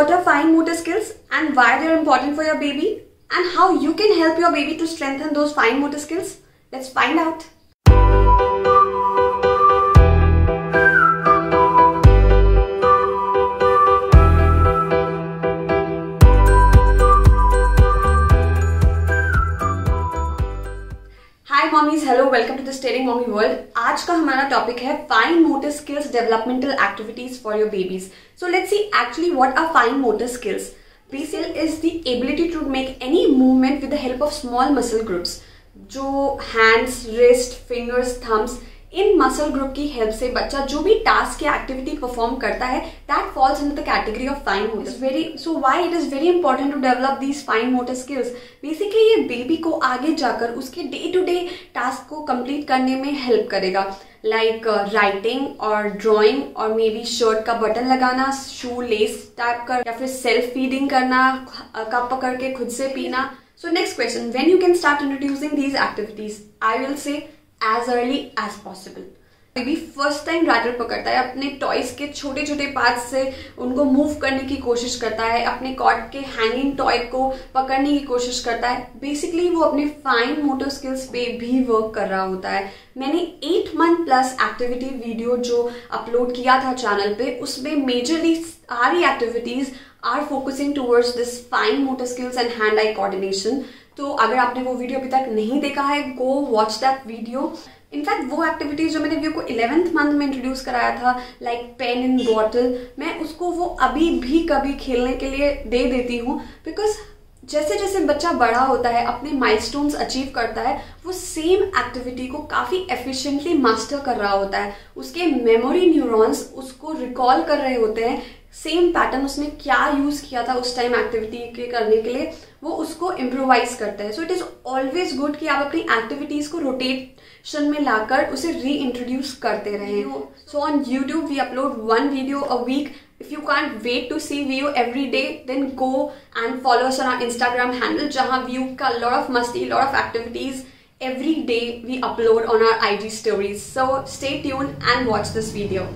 what are fine motor skills and why they are important for your baby and how you can help your baby to strengthen those fine motor skills? Let's find out. Hello welcome to the steering mommy world आज का हमारा topic है fine motor skills developmental activities for your babies so let's see actually what are fine motor skills PCL is the ability to make any movement with the help of small muscle groups जो hands wrist fingers thumbs इन muscle group की help से बच्चा जो भी task या activity perform करता है that falls in the category of fine motor very so why it is very important to develop these fine motor skills basically ये बेबी को आगे जाकर उसके डे टू डे टास्क को कंप्लीट करने में हेल्प करेगा. लाइक राइटिंग और ड्राइंग और मे बी शर्ट का बटन लगाना शू लेस टाइप कर, या फिर सेल्फ फीडिंग करना कप पकड़ के खुद से पीना. So next question when you can start introducing these activities I will say as early as possible baby first time rattle पकड़ता है, अपने टॉयज के छोटे छोटे पार्ट से उनको मूव करने की कोशिश करता है, अपने कॉट के हैंगिंग टॉय को पकड़ने की कोशिश करता है। बेसिकली वो अपने फाइन मोटर स्किल्स पे भी वर्क कर रहा होता है। मैंने eight month plus activity video जो अपलोड किया था चैनल पे, उसमें मेजरली सारी activities are focusing towards this fine motor skills and hand eye coordination तो अगर आपने वो वीडियो अभी तक नहीं देखा है go watch that video in fact वो एक्टिविटीज़ जो मैंने व्यू को इलेवेंथ मंथ में इंट्रोड्यूस कराया था लाइक पेन इन बॉटल मैं उसको वो अभी भी कभी खेलने के लिए दे देती हूँ बिकॉज़ जैसे जैसे बच्चा बड़ा होता है, अपने माइलस्टोन्स अचीव करता है, वो सेम एक्टिविटी को काफ़ी एफिशिएंटली मास्टर कर रहा होता है। उसके मेमोरी न्यूरॉन्स उसको रिकॉल कर रहे होते हैं सेम पैटर्न उसने क्या यूज़ किया था उस टाइम एक्टिविटी के करने के लिए। वो उसको इम्प्रोवाइज करता है so it is always good कि आप अपनी एक्टिविटीज़ को रोटेशन में लाकर उसे री इंट्रोड्यूस करते रहे so on YouTube we upload one video a week if you can't wait to see video every day then go and follow us on our Instagram handle जहाँ व्यू का lot of मस्ती lot of activities every day we upload on our IG stories. So stay tuned and watch this video.